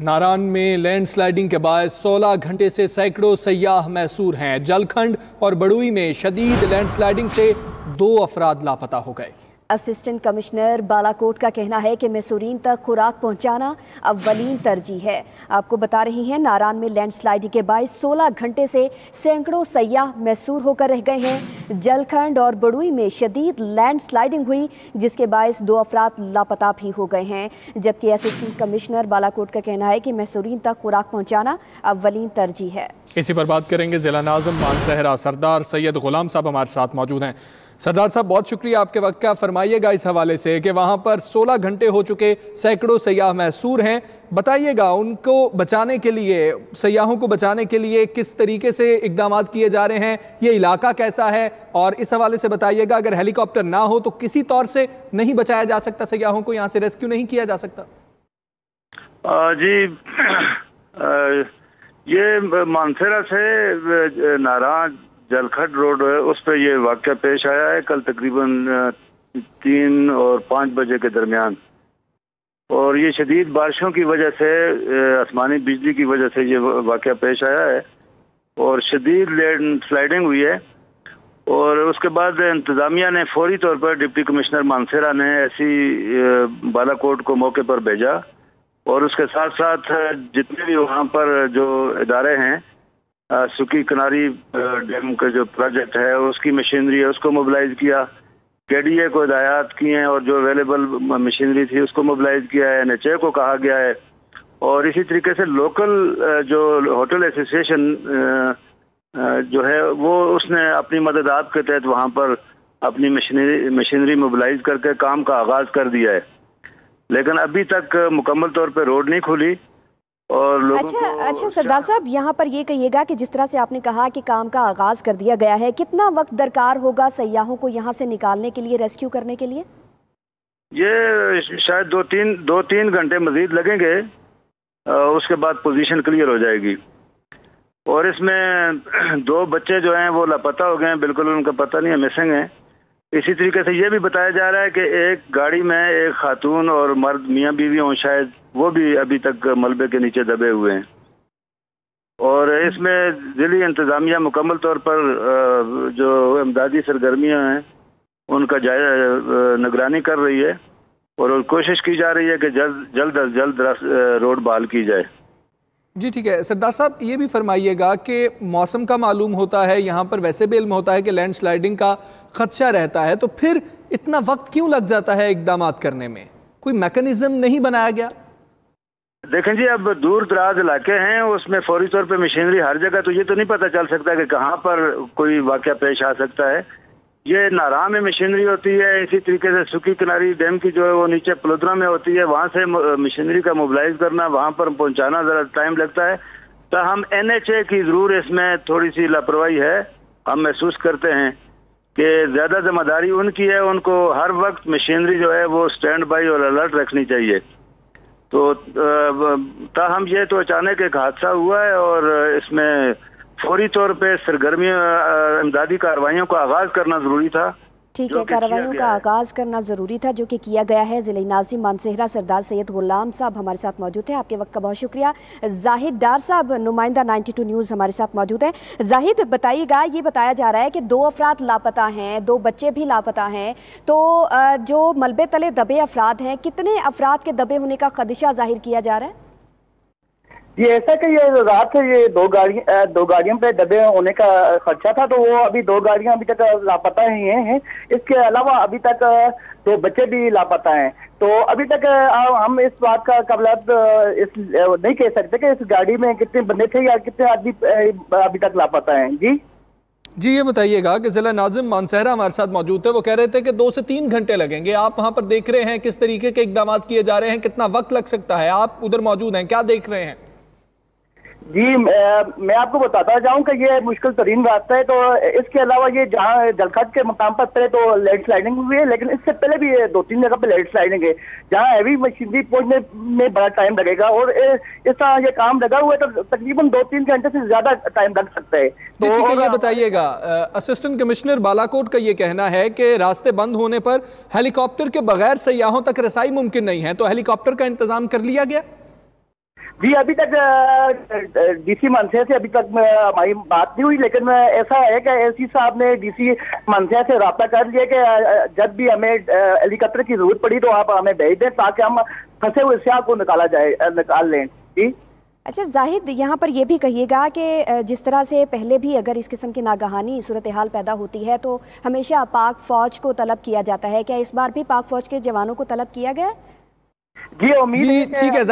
ناران میں land sliding کے باعث سولہ گھنٹے سے سینکڑوں سیاح محصور ہیں۔ جلکھنڈ اور بڑوئی میں شدید لینڈ سلائیڈنگ سے دو افراد لاپتہ ہو گئے۔ اسسٹنٹ کمشنر بالاکوٹ کا کہنا ہے کہ میسورین تک خوراک پہنچانا اولین ترجیح ہے۔ آپ کو بتا رہی ہیں ناران میں لینڈ سلائیڈنگ کے باعث سولہ گھنٹے سے سینکڑوں سیاح محصور ہو کر رہ گئے ہیں۔ جلکھنڈ اور بڑوئی میں شدید لینڈ سلائیڈنگ ہوئی، جس کے باعث دو افراد لاپتہ بھی ہو گئے ہیں۔ جبکہ اسسٹنٹ کمشنر بالاکوٹ کا کہنا ہے کہ میسورین تک خوراک پہنچانا اولین ترجیح ہے۔ اسی پر بات کریں گے ضلع ناظم مانسہرہ سردار سید غلام صاحب ہمارے ساتھ موجود ہیں۔ سردار صاحب، بہت شکریہ آپ کے وقت کا۔ فرمائیے گا اس حوالے سے کہ وہاں پر سولہ گھنٹے ہو چکے، سینکڑوں سیاح محصور ہیں۔ بتائیے گا، ان کو بچانے کے لیے، سیاحوں کو بچانے کے لیے کس طریقے سے اقدامات کیے جا رہے ہیں؟ یہ علاقہ کیسا ہے؟ اور اس حوالے سے بتائیے گا، اگر ہیلی کاپٹر نہ ہو تو کسی طور سے نہیں بچایا جا سکتا، سیاحوں کو یہاں سے ریسکیو نہیں کیا جا سکتا۔ جی یہ مانسیرہ سے ناران جلکھٹ روڈ ہے، اس پہ یہ واقعہ پیش آیا ہے۔ کل تقریباً تین اور پانچ بجے کے درمیان۔ اور یہ شدید بارشوں کی وجہ سے آسمانی بجلی کی وجہ سے یہ واقعہ پیش آیا ہے۔ اور شدید لینڈ سلائڈنگ ہوئی ہے۔ اور اس کے بعد انتظامیہ نے فوری طور پر ڈپٹی کمشنر مانسیرا نے ایسی بالا کوٹ کو موقع پر بھیجا۔ اور اس کے ساتھ ساتھ جتنے بھی وہاں پر جو ادارے ہیں سکی کناری ڈیم کا جو پروجیکٹ ہے، اس کی مشینری ہے، اس کو موبلائز کیا۔ کے ڈی اے کو ہدایات کی ہیں اور جو اویلیبل مشینری تھی اس کو موبلائز کیا ہے این ایچ اے کو کہا گیا ہے۔ اور اسی طریقے سے لوکل جو ہوٹل ایسوسیشن جو ہے، وہ اس نے اپنی مدد آپ کے تحت وہاں پر اپنی مشینری مشینری موبلائز کر کے کام کا آغاز کر دیا ہے۔ لیکن ابھی تک مکمل طور پہ روڈ نہیں کھلی۔ اور اچھا اچھا سردار صاحب یہاں پر یہ کہیے گا کہ جس طرح سے آپ نے کہا کہ کام کا آغاز کر دیا گیا ہے کتنا وقت درکار ہوگا سیاحوں کو یہاں سے نکالنے کے لیے ریسکیو کرنے کے لیے؟ یہ شاید دو تین دو تین گھنٹے مزید لگیں گے اس کے بعد پوزیشن کلیئر ہو جائے گی۔ اور اس میں دو بچے جو ہیں وہ لاپتہ ہو گئے ہیں بالکل ان کا پتہ نہیں ہے مسنگ ہیں۔ اسی طریقے سے یہ بھی بتایا جا رہا ہے کہ ایک گاڑی میں ایک خاتون اور مرد میاں بیوی ہوں، شاید وہ بھی ابھی تک ملبے کے نیچے دبے ہوئے ہیں۔ اور اس میں ضلعی انتظامیہ مکمل طور پر جو امدادی سرگرمیاں ہیں، ان کا جائزہ نگرانی کر رہی ہے اور کوشش کی جا رہی ہے کہ جلد جلد از جلد روڈ بحال کی جائے۔ جی ٹھیک ہے، سردار صاحب، یہ بھی فرمائیے گا کہ موسم کا معلوم ہوتا ہے، یہاں پر ویسے بھی علم ہوتا ہے کہ لینڈ سلائیڈنگ کا خدشہ رہتا ہے، تو پھر اتنا وقت کیوں لگ جاتا ہے اقدامات کرنے میں؟ کوئی میکنزم نہیں بنایا گیا؟ دیکھیں جی اب دور دراز علاقے ہیں، اس میں فوری طور پہ مشینری ہر جگہ، تو یہ تو نہیں پتہ چل سکتا کہ کہاں پر کوئی واقعہ پیش آ سکتا ہے۔ یہ نارا میں مشینری ہوتی ہے، اسی طریقے سے سکی کناری ڈیم کی جو ہے وہ نیچے پلودرا میں ہوتی ہے، وہاں سے مشینری کا موبلائز کرنا، وہاں پر پہنچانا ذرا ٹائم لگتا ہے۔ تو ہم این ایچ اے کی ضرور اس میں تھوڑی سی لاپرواہی ہے۔ ہم محسوس کرتے ہیں کہ زیادہ ذمہ داری ان کی ہے، ان کو ہر وقت مشینری جو ہے وہ سٹینڈ بائی اور الرٹ رکھنی چاہیے۔ تو تاہم یہ تو اچانک ایک حادثہ ہوا ہے اور اس میں فوری طور پہ سرگرمی امدادی کاروائیوں کا آغاز کرنا ضروری تھا ٹھیک ہے کاروائیوں کا آغاز کرنا ضروری تھا جو کہ کیا گیا ہے۔ ضلع ناظم مانسہرہ سردار سید غلام صاحب ہمارے ساتھ موجود ہیں۔ آپ کے وقت کا بہت شکریہ۔ زاہد ڈار صاحب نمائندہ نائنٹی ٹو نیوز ہمارے ساتھ موجود ہیں۔ زاہد بتائیے گا یہ بتایا جا رہا ہے کہ دو افراد لاپتہ ہیں دو بچے بھی لاپتہ ہیں۔ تو جو ملبے تلے دبے افراد ہیں کتنے افراد کے دبے ہونے کا خدشہ ظاہر کیا جا رہا ہے؟ یہ ایسا کہ یہ رات سے یہ دو گاڑیاں دو گاڑیوں پہ دبے ہونے کا خدشہ تھا، تو وہ ابھی دو گاڑیاں ابھی تک لاپتہ ہی ہیں اس کے علاوہ ابھی تک دو بچے بھی لاپتہ ہیں۔ تو ابھی تک ہم اس بات کا قبلت اس نہیں کہہ سکتے کہ اس گاڑی میں کتنے بندے تھے یا کتنے آدمی ابھی تک لاپتہ ہیں۔ جی؟ جی یہ بتائیے گا کہ ضلع ناظم مانسہرہ ہمارے ساتھ موجود تھے۔ وہ کہہ رہے تھے کہ دو سے تین گھنٹے لگیں گے۔ آپ وہاں پر دیکھ رہے ہیں کس طریقے کے اقدامات کیے جا رہے ہیں، کتنا وقت لگ سکتا ہے؟ آپ ادھر موجود ہیں، کیا دیکھ رہے ہیں؟ جی میں آپ کو بتاتا جاؤں کہ یہ مشکل ترین راستہ ہے تو اس کے علاوہ یہ جہاں جلکھٹ کے مقام پر پہلے تو لینڈ سلائڈنگ ہوئی ہے لیکن اس سے پہلے بھی دو تین جگہ پہ لینڈ سلائڈنگ ہے جہاں ہیوی مشینری پہنچنے میں بڑا ٹائم لگے گا اور اس طرح یہ کام لگا ہوا ہے تو تقریباً دو تین گھنٹے سے زیادہ ٹائم لگ سکتا ہے۔ جی ٹھیک ہے یہ بتائیے گا اسسٹنٹ کمشنر بالاکوٹ کا یہ کہنا ہے کہ راستے بند ہونے پر ہیلی کاپٹر کے بغیر سیاحوں تک رسائی ممکن نہیں ہے تو ہیلی کاپٹر کا انتظام کر لیا گیا؟ جی ابھی تک ڈی سی منسیا سے ابھی تک ہماری بات نہیں ہوئی لیکن ایسا ہے کہ اے سی صاحب نے ڈی سی منسیا سے رابطہ کر لیا کہ جب بھی ہمیں ہیلی کاپٹر کی ضرورت پڑی تو آپ ہمیں بھیج دیں تاکہ ہم پھنسے ہوئے سیاح کو نکالا جائے نکال لیں۔ جی؟ اچھا زاہد یہاں پر یہ بھی کہیے گا کہ جس طرح سے پہلے بھی اگر اس قسم کی ناگہانی صورتحال پیدا ہوتی ہے تو ہمیشہ پاک فوج کو طلب کیا جاتا ہے۔ کیا اس بار بھی پاک فوج کے جوانوں کو طلب کیا گیا؟ جی امید جی، ٹھیک ہے